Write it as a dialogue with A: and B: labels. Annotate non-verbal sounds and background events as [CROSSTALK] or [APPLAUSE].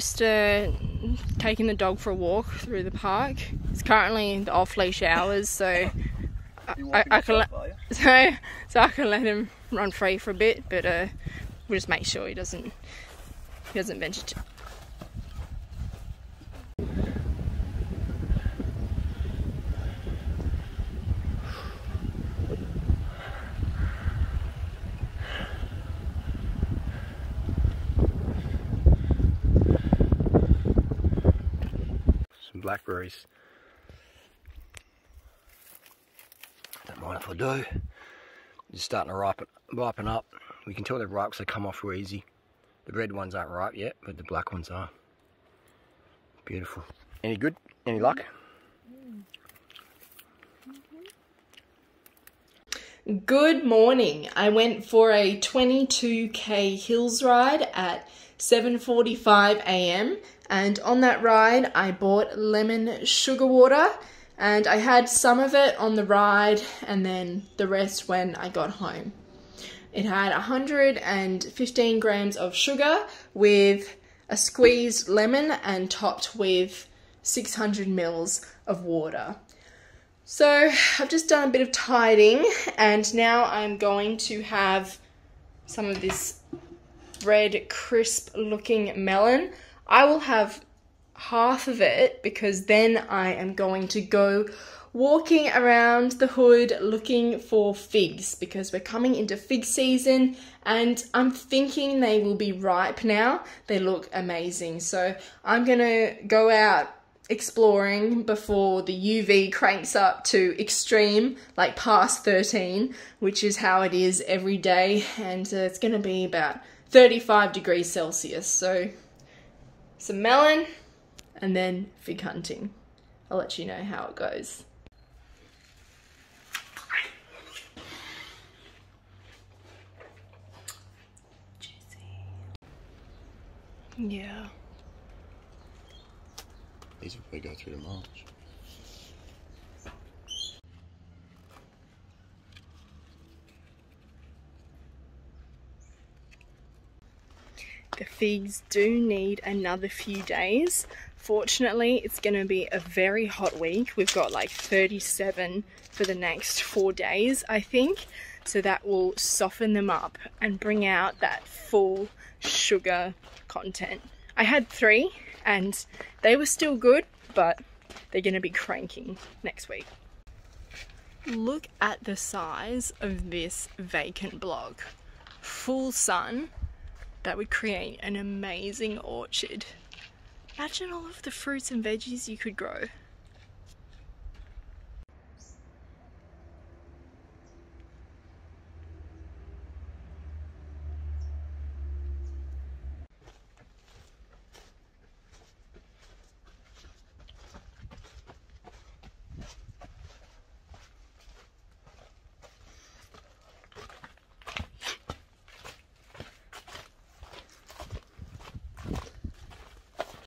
A: Just uh, taking the dog for a walk through the park. It's currently the off-leash hours, so [LAUGHS] I, I, I can let, [LAUGHS] so so I can let him run free for a bit, but uh, we'll just make sure he doesn't he doesn't venture
B: blackberries. Don't mind if I do. Just starting to ripen, ripen up. We can tell they're ripe because they come off real easy. The red ones aren't ripe yet, but the black ones are. Beautiful. Any good? Any luck?
A: Good morning. I went for a 22k hills ride at 7:45 a.m. and on that ride I bought lemon sugar water and I had some of it on the ride and then the rest when I got home. It had 115 grams of sugar with a squeezed lemon and topped with 600 mils of water. So I've just done a bit of tidying and now I'm going to have some of this red crisp looking melon. I will have half of it because then I am going to go walking around the hood looking for figs because we're coming into fig season and I'm thinking they will be ripe now. They look amazing. So I'm gonna go out exploring before the UV cranks up to extreme, like past 13, which is how it is every day, and uh, it's going to be about 35 degrees Celsius. So, some melon and then fig hunting. I'll let you know how it goes. Yeah.
B: These will probably go through to March.
A: The figs do need another few days. Fortunately, it's going to be a very hot week. We've got like 37 for the next four days, I think. So that will soften them up and bring out that full sugar content. I had three and they were still good, but they're going to be cranking next week. Look at the size of this vacant block. Full sun, that would create an amazing orchard. Imagine all of the fruits and veggies you could grow.